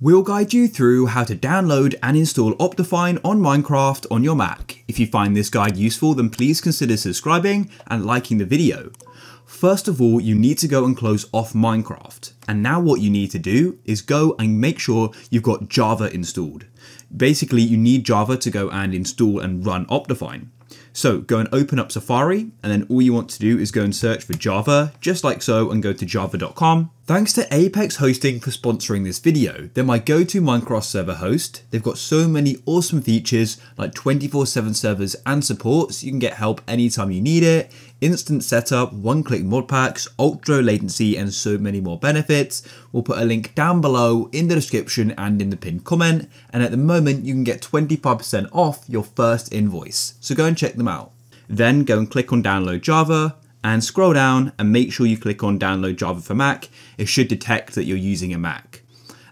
We'll guide you through how to download and install Optifine on Minecraft on your Mac. If you find this guide useful then please consider subscribing and liking the video. First of all, you need to go and close off Minecraft. And now what you need to do is go and make sure you've got Java installed. Basically, you need Java to go and install and run Optifine. So go and open up Safari and then all you want to do is go and search for Java, just like so, and go to java.com. Thanks to Apex Hosting for sponsoring this video. They're my go-to Minecraft server host. They've got so many awesome features like 24-7 servers and support so you can get help anytime you need it, instant setup, one-click mod packs, ultra latency, and so many more benefits. We'll put a link down below in the description and in the pinned comment. And at the moment, you can get 25% off your first invoice. So go and check them out. Then go and click on download Java and scroll down and make sure you click on download Java for Mac. It should detect that you're using a Mac.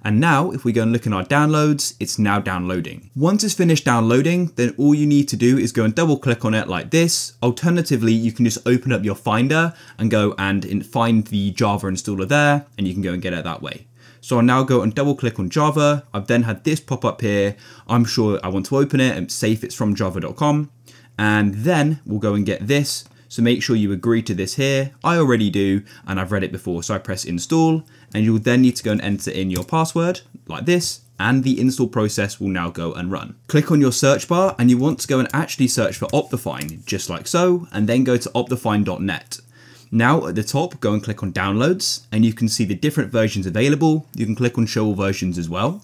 And now if we go and look in our downloads, it's now downloading. Once it's finished downloading, then all you need to do is go and double click on it like this. Alternatively, you can just open up your Finder and go and find the Java installer there and you can go and get it that way. So I'll now go and double click on Java. I've then had this pop up here. I'm sure I want to open it and safe it's from java.com. And then we'll go and get this. So make sure you agree to this here. I already do, and I've read it before. So I press install, and you'll then need to go and enter in your password like this, and the install process will now go and run. Click on your search bar, and you want to go and actually search for Optifine, just like so, and then go to optifine.net. Now at the top, go and click on downloads, and you can see the different versions available. You can click on show all versions as well.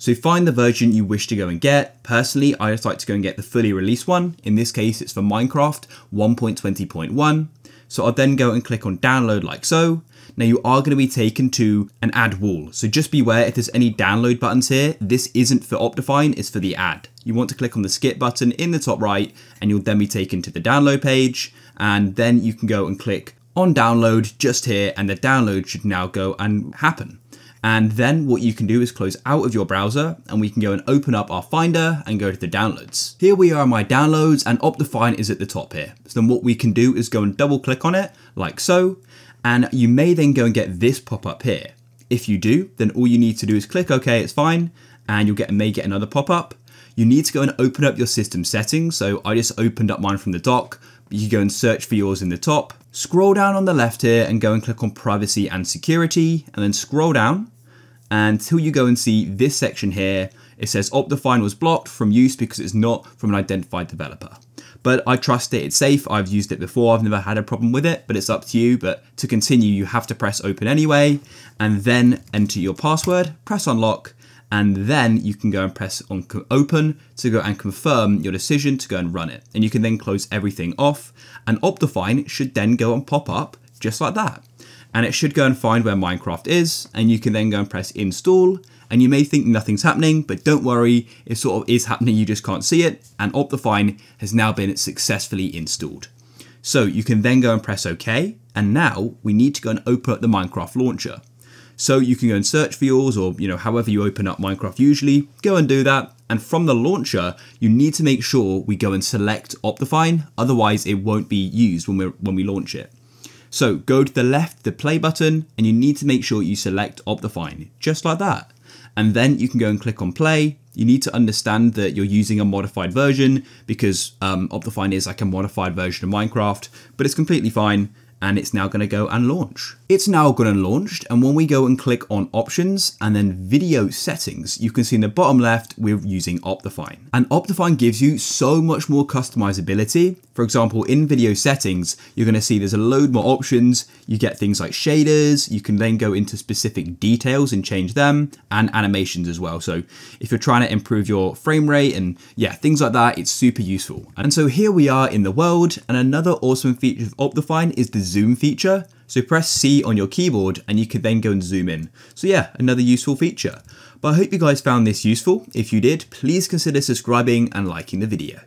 So find the version you wish to go and get. Personally, I just like to go and get the fully released one. In this case, it's for Minecraft 1.20.1. So I'll then go and click on download like so. Now you are going to be taken to an ad wall. So just beware if there's any download buttons here, this isn't for Optifine, it's for the ad. You want to click on the skip button in the top right and you'll then be taken to the download page. And then you can go and click on download just here and the download should now go and happen. And then what you can do is close out of your browser and we can go and open up our Finder and go to the downloads. Here we are my downloads and Optifine is at the top here. So then what we can do is go and double click on it like so. And you may then go and get this pop up here. If you do, then all you need to do is click OK, it's fine. And you'll get may get another pop up. You need to go and open up your system settings. So I just opened up mine from the dock. You go and search for yours in the top Scroll down on the left here and go and click on privacy and security and then scroll down until you go and see this section here. It says Optifine was blocked from use because it's not from an identified developer. But I trust it, it's safe. I've used it before. I've never had a problem with it, but it's up to you. But to continue, you have to press open anyway and then enter your password, press unlock, and then you can go and press on open to go and confirm your decision to go and run it. And you can then close everything off and Optifine should then go and pop up just like that. And it should go and find where Minecraft is and you can then go and press install and you may think nothing's happening, but don't worry, it sort of is happening, you just can't see it, and Optifine has now been successfully installed. So you can then go and press OK, and now we need to go and open up the Minecraft launcher. So you can go and search for yours or, you know, however you open up Minecraft usually, go and do that. And from the launcher, you need to make sure we go and select Optifine, otherwise it won't be used when, we when we launch it. So go to the left, the play button, and you need to make sure you select Optifine, just like that. And then you can go and click on play. You need to understand that you're using a modified version because um, Optifine is like a modified version of Minecraft, but it's completely fine and it's now going to go and launch. It's now gone and launched and when we go and click on options and then video settings, you can see in the bottom left, we're using Optifine. And Optifine gives you so much more customizability. For example, in video settings, you're gonna see there's a load more options. You get things like shaders, you can then go into specific details and change them and animations as well. So if you're trying to improve your frame rate and yeah, things like that, it's super useful. And so here we are in the world and another awesome feature of Optifine is the zoom feature. So press C on your keyboard and you can then go and zoom in. So yeah, another useful feature. But I hope you guys found this useful. If you did, please consider subscribing and liking the video.